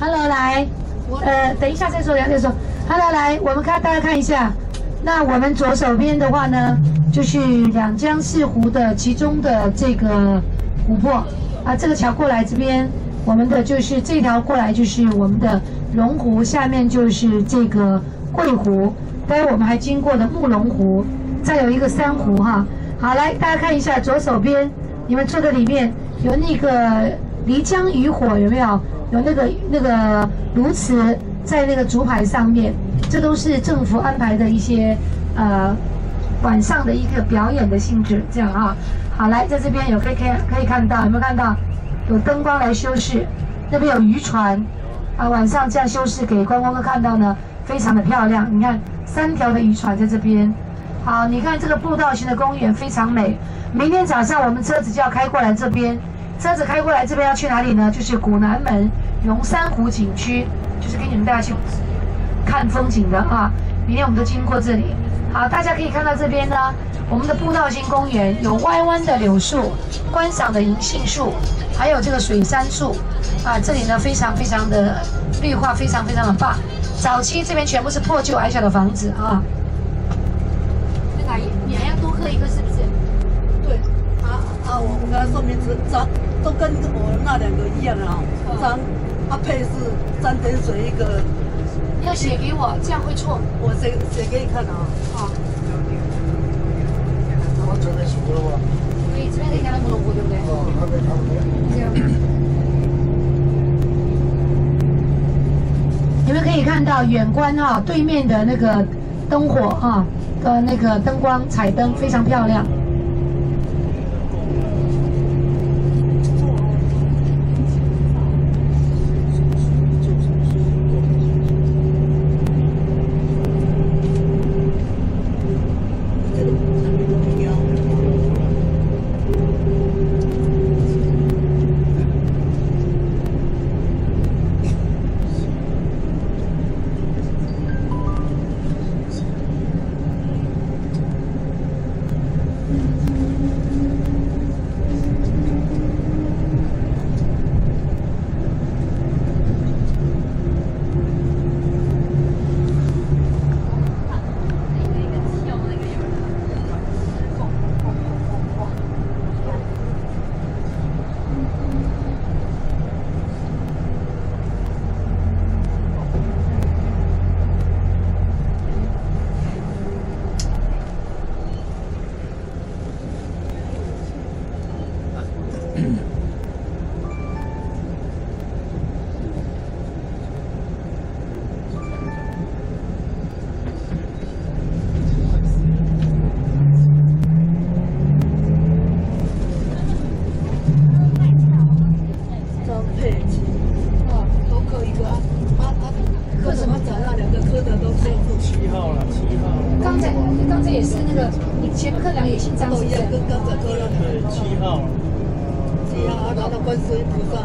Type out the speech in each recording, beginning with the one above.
Hello，来，呃，等一下再说，再说。Hello，来，我们看大家看一下，那我们左手边的话呢，就是两江四湖的其中的这个湖泊啊，这个桥过来这边，我们的就是这条过来就是我们的龙湖，下面就是这个桂湖，待会我们还经过的慕龙湖，再有一个珊瑚哈。好，来大家看一下左手边，你们坐的里面有那个漓江渔火有没有？有那个那个鸬鹚在那个竹排上面，这都是政府安排的一些呃晚上的一个表演的性质，这样啊。好，来在这边有可以可以可以看到，有没有看到有灯光来修饰？那边有渔船啊，晚上这样修饰给观光客看到呢，非常的漂亮。你看三条的渔船在这边。好，你看这个步道型的公园非常美。明天早上我们车子就要开过来这边，车子开过来这边要去哪里呢？就是古南门。龙山湖景区就是给你们大家去看风景的啊！明天我们都经过这里。好，大家可以看到这边呢，我们的步道型公园有歪弯的柳树、观赏的银杏树，还有这个水杉树啊。这里呢非常非常的绿化，非常非常的棒。早期这边全部是破旧矮小的房子啊。说名字，张都跟我那两个一样啊，张。阿佩是三点水一个，要写给我，这样会错。我写写给你看啊。好。我准备熟了吧？可以，这边可以看到木龙湖，对不对？哦，那边差不见。你们可以看到远观哈，对面的那个灯火哈的那个灯光彩灯非常漂亮。嗯。佩琪，哦，都扣一个啊。啊啊，什么德啊？两个科德都扣。七号了，七号。刚才刚才也是那个，你前科良也姓张，对，跟跟这哥要两个。七号了。这个，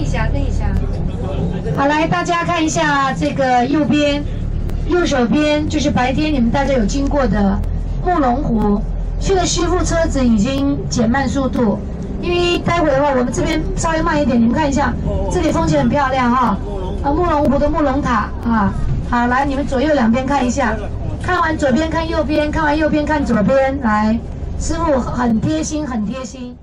一下，跟一下。好，来大家看一下这个右边，右手边就是白天你们大家有经过的慕龙湖。去了师傅车子已经减慢速度，因为待会的话我们这边稍微慢一点。你们看一下，这里风景很漂亮哈，啊慕龙湖的慕龙塔啊。好，来你们左右两边看一下，看完左边看右边，看完右边看左边，来，师傅很贴心，很贴心。